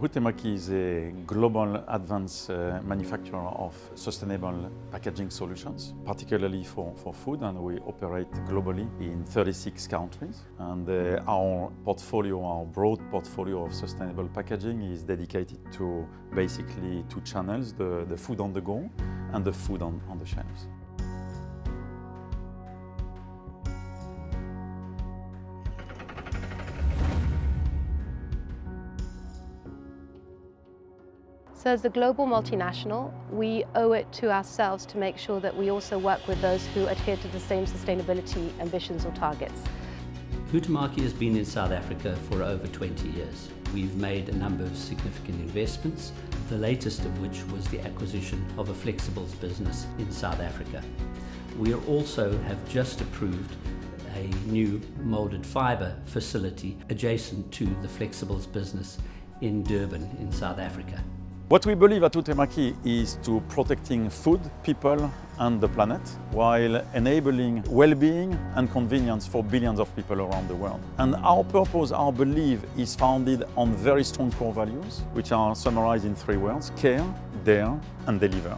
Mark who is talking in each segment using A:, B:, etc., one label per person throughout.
A: Huhtamaki is a global advanced uh, manufacturer of sustainable packaging solutions, particularly for, for food, and we operate globally in 36 countries. And uh, our portfolio, our broad portfolio of sustainable packaging is dedicated to basically two channels, the, the food on the go and the food on, on the shelves.
B: So as a global multinational, we owe it to ourselves to make sure that we also work with those who adhere to the same sustainability ambitions or targets.
C: Huhtamaki has been in South Africa for over 20 years. We've made a number of significant investments, the latest of which was the acquisition of a flexibles business in South Africa. We also have just approved a new molded fibre facility adjacent to the flexibles business in Durban in South Africa.
A: What we believe at Huhtamaki is to protecting food, people and the planet while enabling well-being and convenience for billions of people around the world. And our purpose, our belief is founded on very strong core values which are summarized in three words, care, dare and deliver.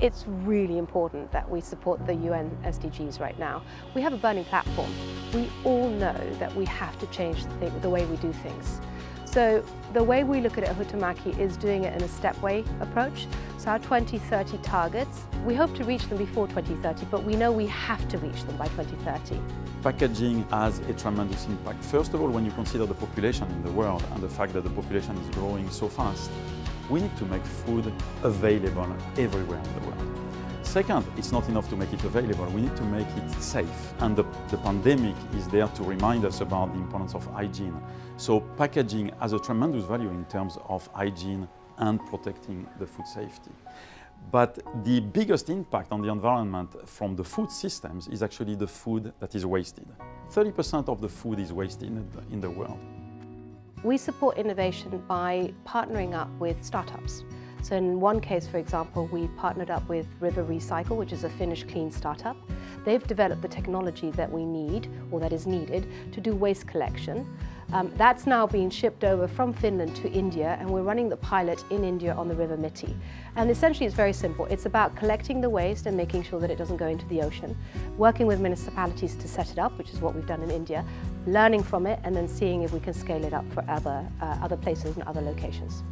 B: It's really important that we support the UN SDGs right now. We have a burning platform. We all know that we have to change the, the way we do things. So the way we look at it at is doing it in a stepway approach. So our 2030 targets, we hope to reach them before 2030, but we know we have to reach them by 2030.
A: Packaging has a tremendous impact. First of all, when you consider the population in the world and the fact that the population is growing so fast, we need to make food available everywhere in the world. Second, it's not enough to make it available, we need to make it safe. And the, the, pandemic is there to remind us about the importance of hygiene. So packaging has a tremendous value in terms of hygiene and protecting the food safety. But the biggest impact on the environment from the food systems is actually the food that is wasted. 30% of the food is wasted in the world.
B: We support innovation by partnering up with startups. So in one case, for example, we partnered up with River Recycle, which is a Finnish clean startup. They've developed the technology that we need, or that is needed, to do waste collection. Um, that's now being shipped over from Finland to India and we're running the pilot in India on the River Mithi. And essentially it's very simple. It's about collecting the waste and making sure that it doesn't go into the ocean, working with municipalities to set it up, which is what we've done in India, learning from it and then seeing if we can scale it up for other, uh, other places and other locations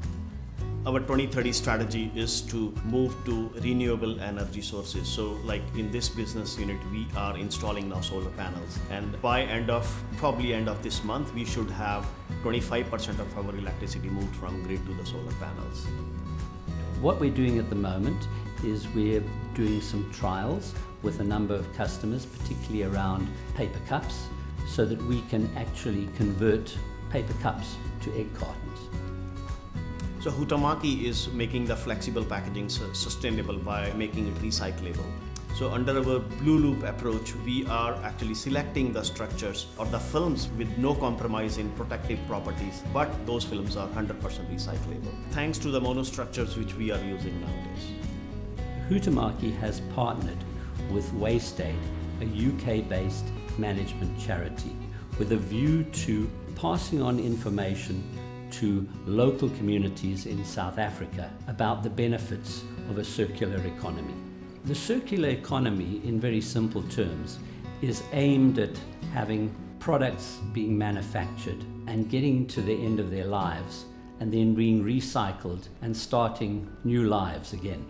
D: our 2030 strategy is to move to renewable energy sources. So like in this business unit we are installing now solar panels. And by end of probably end of this month we should have 25% of our electricity moved from grid to the solar panels.
C: What we're doing at the moment is we're doing some trials with a number of customers particularly around paper cups so that we can actually convert paper cups to egg cartons
D: so Huhtamaki is making the flexible packaging sustainable by making it recyclable. So under our Blue Loop approach, we are actually selecting the structures or the films with no compromise in protective properties, but those films are 100% recyclable. Thanks to the monostructures which we are using nowadays.
C: Huhtamaki has partnered with WasteAid, a UK-based management charity, with a view to passing on information to local communities in South Africa about the benefits of a circular economy. The circular economy, in very simple terms, is aimed at having products being manufactured and getting to the end of their lives and then being recycled and starting new lives again.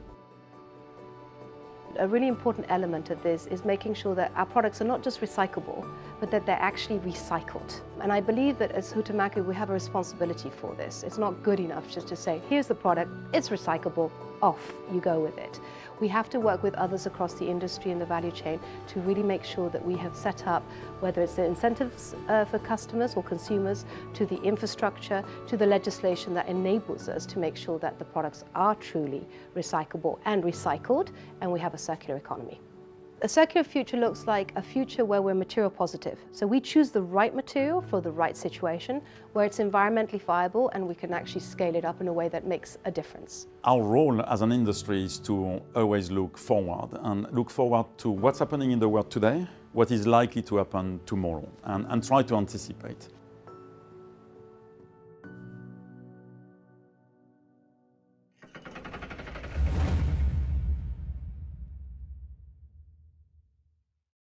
B: A really important element of this is making sure that our products are not just recyclable, but that they're actually recycled. And I believe that as Huhtamaki, we have a responsibility for this. It's not good enough just to say, here's the product, it's recyclable, off you go with it. We have to work with others across the industry and the value chain to really make sure that we have set up, whether it's the incentives uh, for customers or consumers, to the infrastructure, to the legislation that enables us to make sure that the products are truly recyclable and recycled, and we have a circular economy. A circular future looks like a future where we're material positive. So we choose the right material for the right situation, where it's environmentally viable and we can actually scale it up in a way that makes a difference.
A: Our role as an industry is to always look forward and look forward to what's happening in the world today, what is likely to happen tomorrow, and, and try to anticipate.